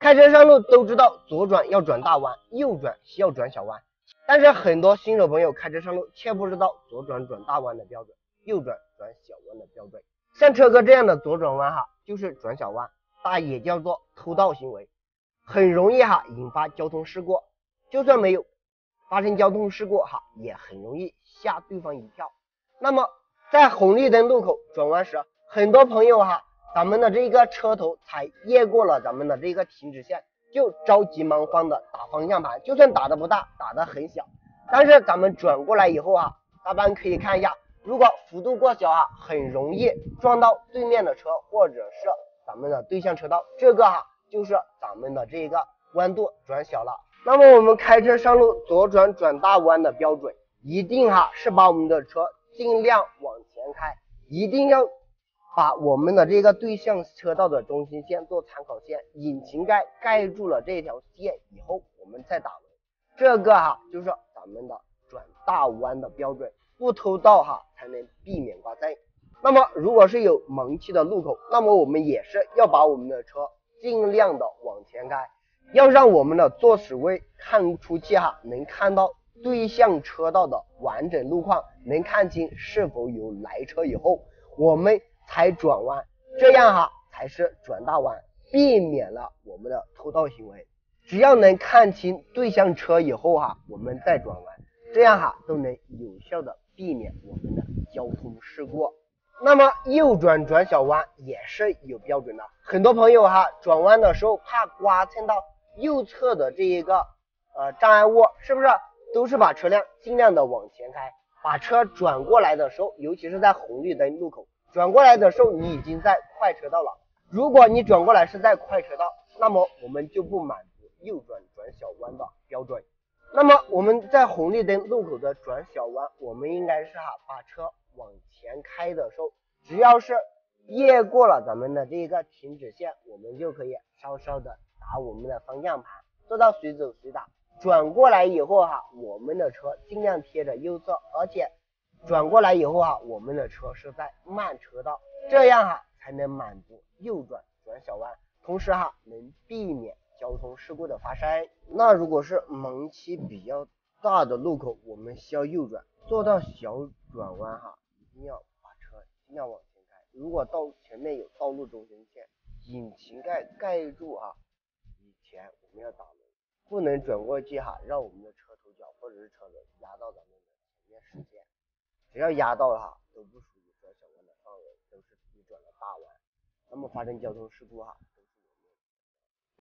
开车上路都知道左转要转大弯，右转需要转小弯。但是很多新手朋友开车上路却不知道左转转大弯的标准，右转转小弯的标准。像车哥这样的左转弯哈，就是转小弯，大也叫做偷盗行为，很容易哈引发交通事故。就算没有发生交通事故哈，也很容易吓对方一跳。那么在红绿灯路口转弯时，很多朋友哈。咱们的这个车头才越过了咱们的这个停止线，就着急忙慌的打方向盘，就算打的不大，打的很小，但是咱们转过来以后啊，大班可以看一下，如果幅度过小啊，很容易撞到对面的车或者是咱们的对向车道，这个哈就是咱们的这个弯度转小了。那么我们开车上路左转转大弯的标准，一定哈是把我们的车尽量往前开，一定要。把我们的这个对向车道的中心线做参考线，引擎盖盖住了这条线以后，我们再打轮，这个哈就是咱们的转大弯的标准，不偷盗哈才能避免刮蹭。那么如果是有盲区的路口，那么我们也是要把我们的车尽量的往前开，要让我们的坐驶位看出去哈，能看到对向车道的完整路况，能看清是否有来车以后，我们。才转弯，这样哈才是转大弯，避免了我们的偷盗行为。只要能看清对向车以后哈，我们再转弯，这样哈都能有效的避免我们的交通事故。那么右转转小弯也是有标准的，很多朋友哈转弯的时候怕刮蹭到右侧的这一个呃障碍物，是不是都是把车辆尽量的往前开，把车转过来的时候，尤其是在红绿灯路口。转过来的时候，你已经在快车道了。如果你转过来是在快车道，那么我们就不满足右转转小弯的标准。那么我们在红绿灯路口的转小弯，我们应该是哈把车往前开的时候，只要是越过了咱们的这个停止线，我们就可以稍稍的打我们的方向盘，做到随走随打。转过来以后哈，我们的车尽量贴着右侧，而且。转过来以后啊，我们的车是在慢车道，这样哈才能满足右转转小弯，同时哈能避免交通事故的发生。那如果是盲区比较大的路口，我们需要右转，做到小转弯哈，一定要把车尽量往前开。如果到前面有道路中心线，引擎盖盖住哈，以前我们要打轮，不能转过去哈，让我们的车头角或者是车轮压到咱们的前面视线。只要压到了哈，都不属于转小弯的范围，都是你转了大弯，那么发生交通事故哈。